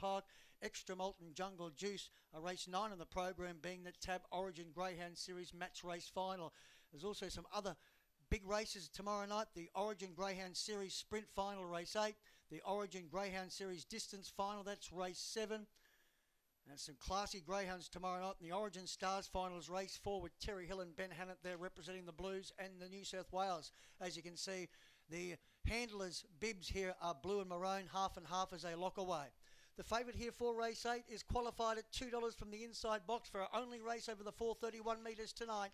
Park. Extra Molten Jungle Juice, a race nine on the program, being the Tab Origin Greyhound Series match race final. There's also some other big races tomorrow night the Origin Greyhound Series Sprint Final, race eight, the Origin Greyhound Series Distance Final, that's race seven. And some classy greyhounds tomorrow night in the Origin Stars Finals race four with Terry Hill and Ben Hannant there representing the Blues and the New South Wales. As you can see, the handlers' bibs here are blue and maroon, half and half as they lock away. The favourite here for race eight is qualified at $2 from the inside box for our only race over the 431 metres tonight.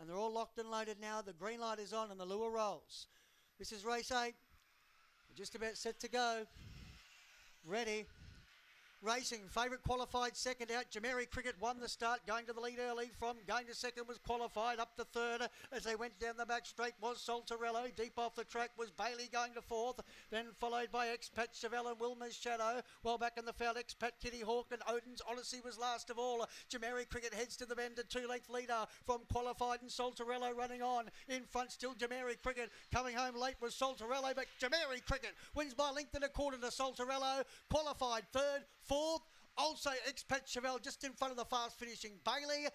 And they're all locked and loaded now. The green light is on and the lure rolls. This is race eight. We're just about set to go. Ready. Racing, favourite qualified second out. Jameri Cricket won the start, going to the lead early from going to second was qualified up to third as they went down the back straight was Saltarello. Deep off the track was Bailey going to fourth, then followed by Expat Chevelle and Wilmer's Shadow. Well back in the field, Expat Kitty Hawk and Odin's Odyssey was last of all. Jameri Cricket heads to the bend, a two length leader from qualified and Saltarello running on. In front still Jameri Cricket. Coming home late was Saltarello, but Jameri Cricket wins by length and a quarter to Saltarello. Qualified third, fourth. Also, Expat Chevelle just in front of the fast finishing Bailey.